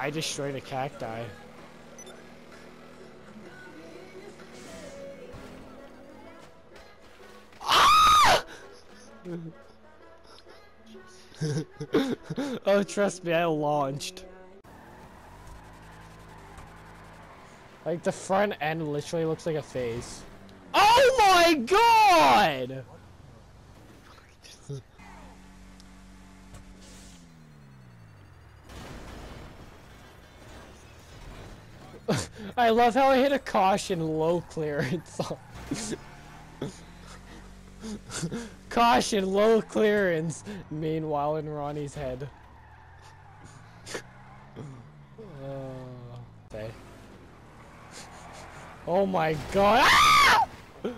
I destroyed a cacti. Ah! oh, trust me, I launched. Like, the front end literally looks like a face. Oh my god! I love how I hit a caution low clearance. caution low clearance. Meanwhile, in Ronnie's head. Uh, okay. Oh my god! Ah!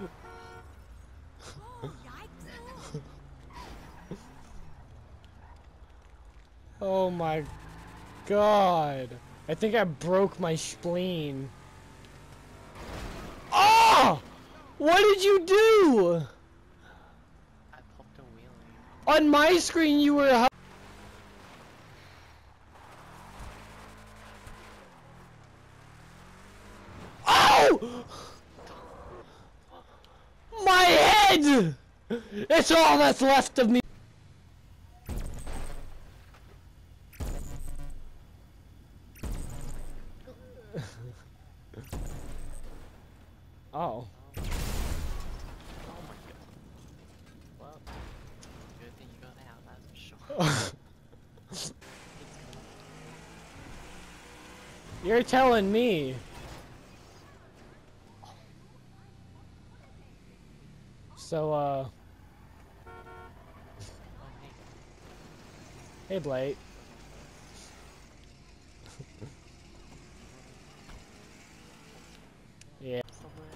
oh my god. I think I broke my spleen. Oh! What did you do? I popped a wheelie. On my screen you were Oh! My head! It's all that's left of me. Oh. Oh my god. Well, good thing you got out, that's for sure. You're telling me. So, uh, hey Blake. yeah. somewhere.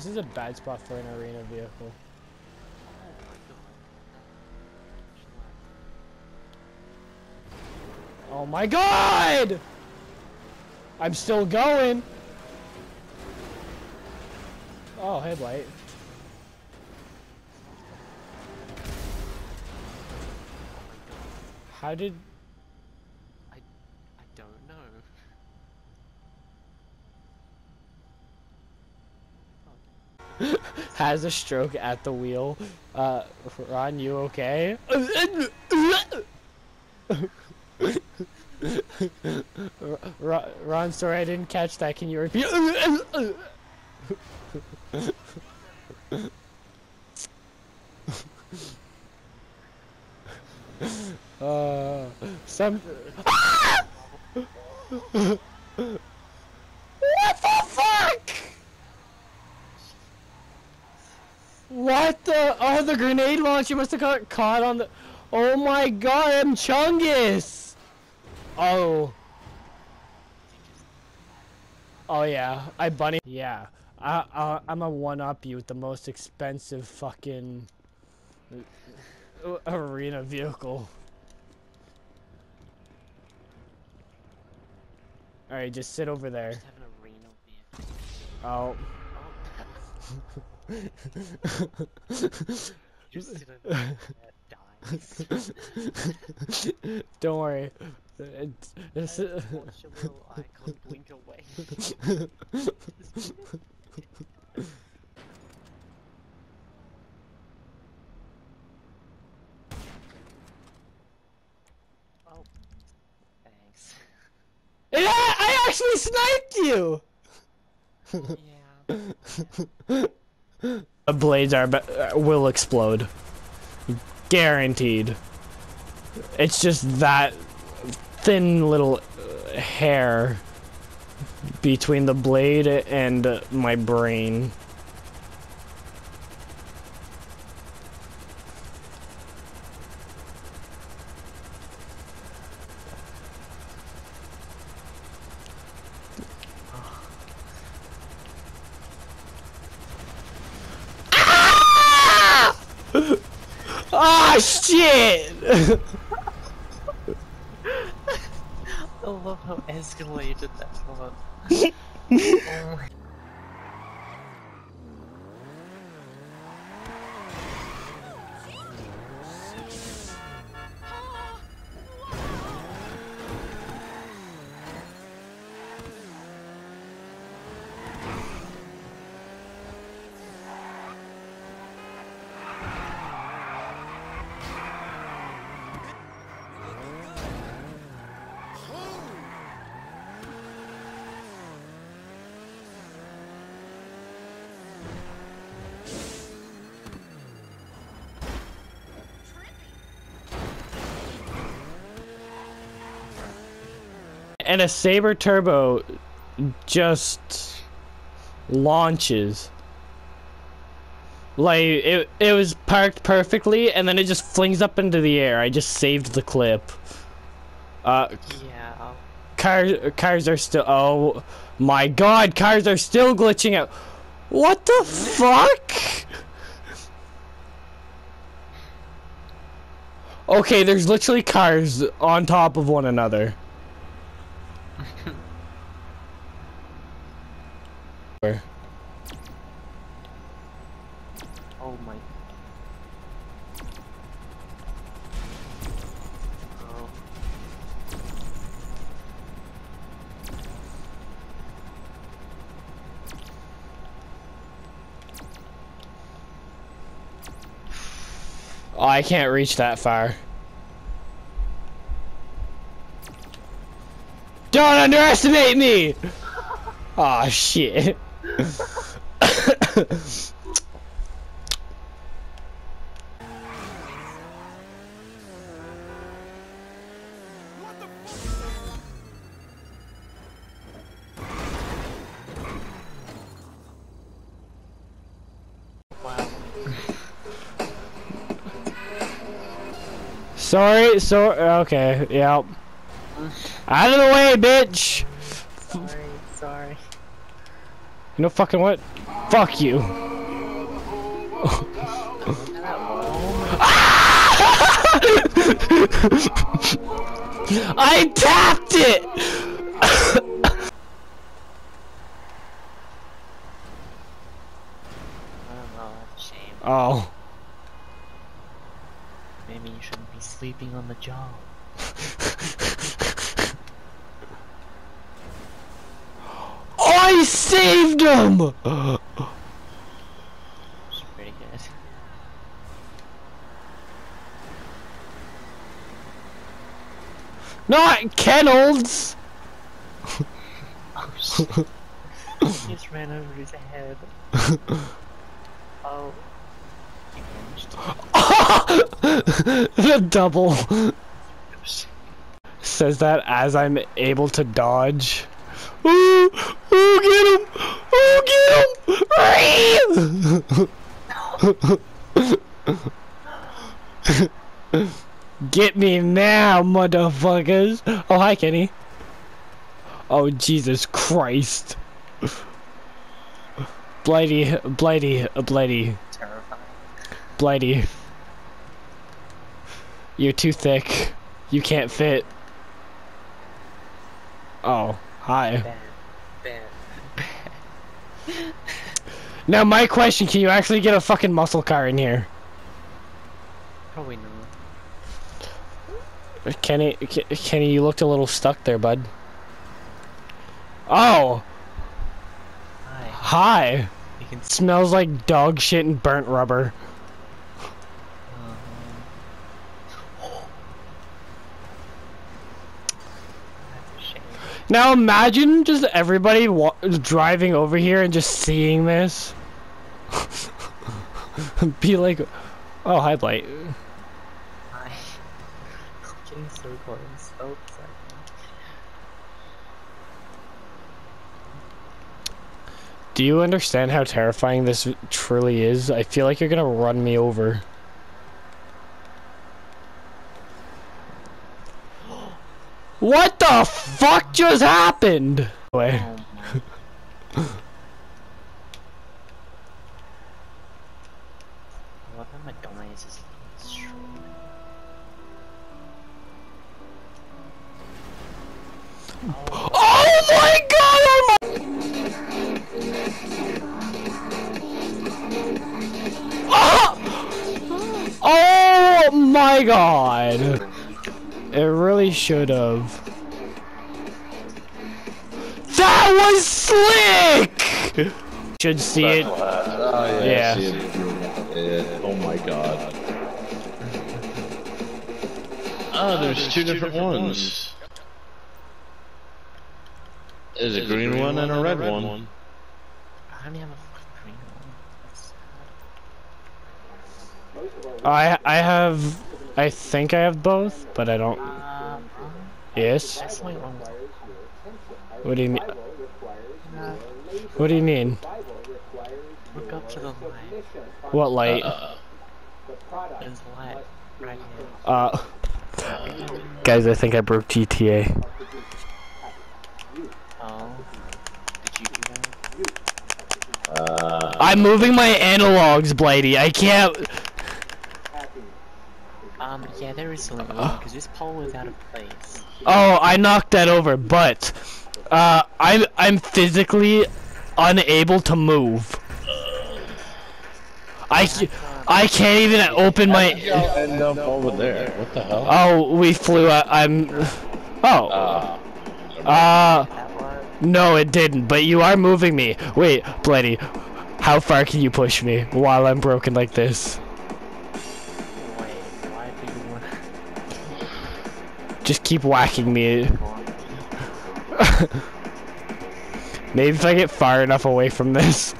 This is a bad spot for an arena vehicle. Oh my god. I'm still going! Oh, headlight. How did... I, I don't know. has a stroke at the wheel. Uh, Ron, you okay? Ron, Ron, sorry I didn't catch that. Can you repeat? uh, some. what the fuck? What the? Oh, the grenade launcher must have got caught on the. Oh my god, I'm Chungus! Oh. Oh yeah, I bunny. Yeah, I, I I'm a one up you with the most expensive fucking arena vehicle. All right, just sit over there. Just have an arena vehicle. Oh. oh. Just sit in there. Don't worry. It's, it's, And watch your little icon blink away. oh. Thanks. Yeah, I actually sniped you. Yeah. The blades are uh, will explode. Guaranteed. It's just that thin little uh, hair between the blade and uh, my brain. Ah shit! I love how escalated that was. oh my and a Sabre Turbo just launches. Like it, it was parked perfectly, and then it just flings up into the air. I just saved the clip. Uh, Yeah, cars, cars are still. Oh my God, cars are still glitching out. What the fuck? Okay, there's literally cars on top of one another. Where? Oh my... Oh. Oh, I can't reach that far. Don't underestimate me! Aw, oh, shit. Sorry, so okay, yep. Out of the way, bitch! Sorry, sorry. You know fucking what? Fuck you. I tapped it! Oh no, that's a shame. oh. Maybe you shouldn't be sleeping on the job. I saved him! It's pretty good. Not kennels! Oh he just ran over his head. Oh. The double Oh, says that as I'm able to dodge. Ooh, ooh, get him! Ooh, get him! get me now, motherfuckers! Oh, hi, Kenny. Oh, Jesus Christ. Blighty, Blighty, Blighty, Terrifying. Blighty. You're too thick. You can't fit. Oh, hi. Bad. Bad. Now my question, can you actually get a fucking muscle car in here? Probably not. Kenny, Kenny, you looked a little stuck there, bud. Oh, Hi. hi. You can. Smells like dog shit and burnt rubber. Shame. Now imagine just everybody wa- driving over here and just seeing this. Be like, oh, hi, Blight. Hi. Getting so close. So exciting. Do you understand how terrifying this truly is? I feel like you're gonna run me over. What the fuck just happened? Wait. Oh my, oh my god! It really should have. That was slick! Should see it. Oh, yeah. Yeah. It. Oh my god. Oh, there's, two, different, ones. There's a green, one and a red, one. I don't even have a fucking green one. That's sad. I I have I think I have both, but I don't. Uh, Yes. that's my one. What do you mean? Uh, What do you mean? look up to the light. What light? Uh, There's light right here. Uh, guys, I think I broke GTA. Oh. Did you do that? uh, I'm moving my analogs, Blighty. I can't. Yeah, there is something wrong, because this pole is out of place. Oh, I knocked that over, but uh, I'm I'm physically unable to move. I I can't even open my. y'all end up over there. What the hell? Oh, we flew. Uh, I'm. Oh. Uh, Uh. That was... No, it didn't. But you are moving me. Wait, Bloody. How far can you push me while I'm broken like this? Just keep whacking me. Maybe if I get far enough away from this.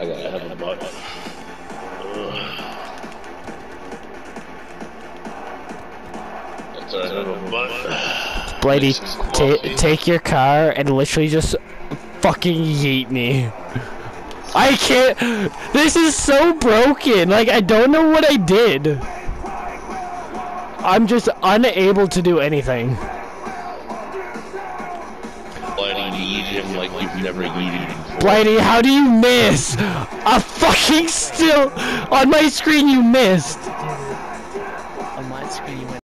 I gotta have a butt. That's alright, I have a butt. Blady, ta take your car and literally just fucking yeet me. I can't. This is so broken. Like, I don't know what I did. I'm just unable to do anything. Need him like you've never yeeted before. Blighty, how do you miss? A fucking still on my screen you missed.